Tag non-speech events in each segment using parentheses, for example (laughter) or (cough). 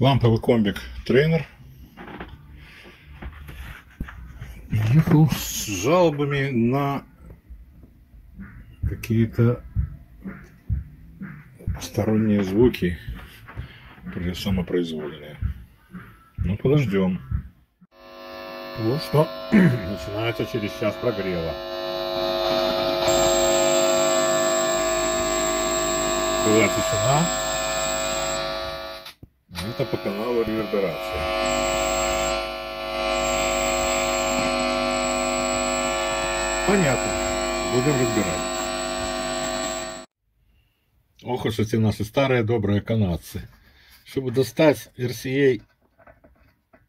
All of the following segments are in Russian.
ламповый комбик тренер ехал с жалобами на какие-то посторонние звуки самопроизвольные. Ну, подождем. Вот что (clears throat) начинается через час прогрева. Была тишина. Это по каналу реверберация. Понятно. Будем разбирать. Ох уж эти наши старые добрые канадцы. Чтобы достать RCA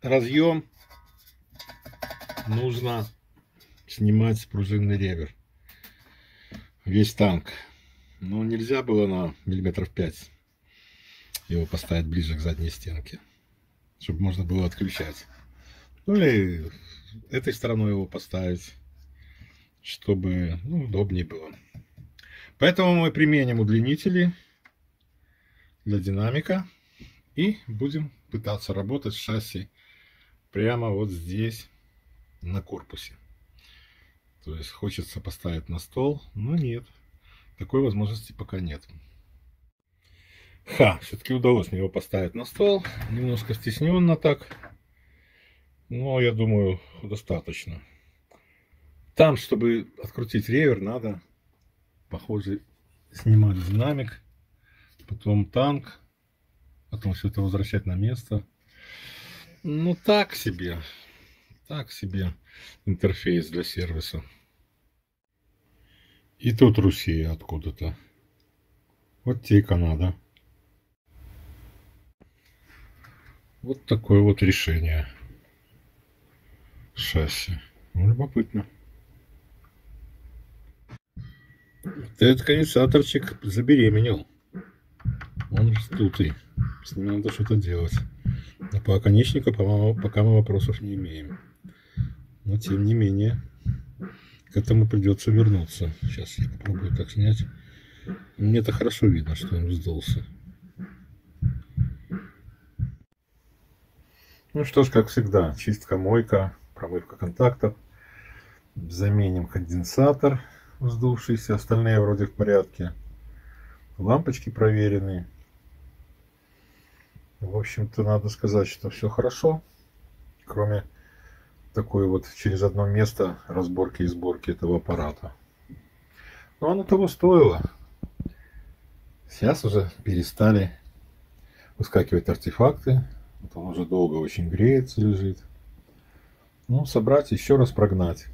разъем, нужно снимать пружинный ревер. Весь танк. Но нельзя было на миллиметров 5 его поставить ближе к задней стенке, чтобы можно было отключать. Ну или этой стороной его поставить, чтобы ну, удобнее было. Поэтому мы применим удлинители для динамика и будем пытаться работать с шасси прямо вот здесь на корпусе. То есть хочется поставить на стол, но нет. Такой возможности пока нет. Ха, все-таки удалось мне его поставить на стол. Немножко стесненно так. Но я думаю, достаточно. Там, чтобы открутить ревер, надо, похоже, снимать динамик. Потом танк. Потом все это возвращать на место. Ну, так себе. Так себе интерфейс для сервиса. И тут Руссия откуда-то. Вот те Канада. Вот такое вот решение шасси. Ну, любопытно. Этот конденсаторчик забеременел. Он раздутый. С ним надо что-то делать. Но по оконечнику пока мы вопросов не имеем. Но тем не менее, к этому придется вернуться. Сейчас я попробую так снять. Мне это хорошо видно, что он вздулся. Ну что ж, как всегда, чистка, мойка, промывка контактов. Заменим конденсатор вздувшийся, остальные вроде в порядке. Лампочки проверены. В общем-то, надо сказать, что все хорошо, кроме такой вот через одно место разборки и сборки этого аппарата. Но оно того стоило. Сейчас уже перестали выскакивать артефакты, вот он уже долго очень греется, лежит. Ну, собрать, еще раз прогнать.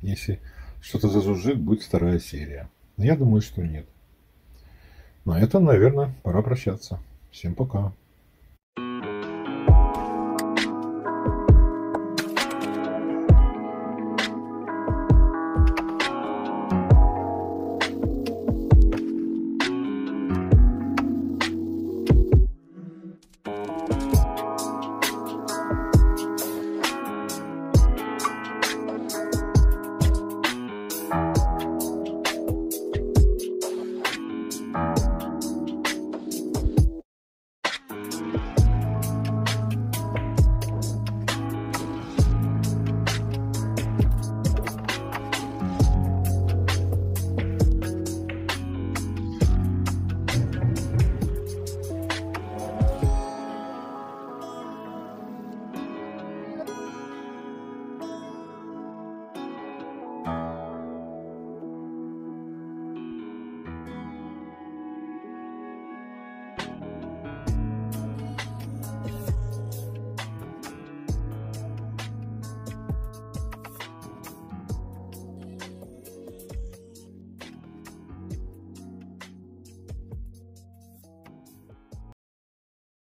Если что-то зажужжит, будет вторая серия. Но я думаю, что нет. На этом, наверное, пора прощаться. Всем пока.